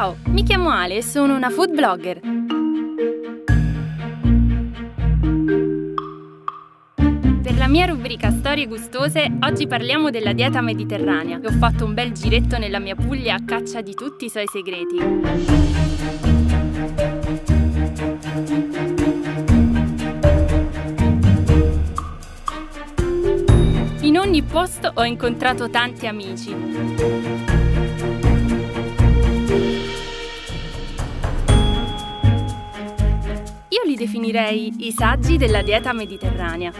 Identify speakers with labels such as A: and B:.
A: Ciao, mi chiamo Ale e sono una food blogger. Per la mia rubrica Storie gustose, oggi parliamo della dieta mediterranea ho fatto un bel giretto nella mia Puglia a caccia di tutti i suoi segreti. In ogni posto ho incontrato tanti amici. Io li definirei i saggi della dieta mediterranea.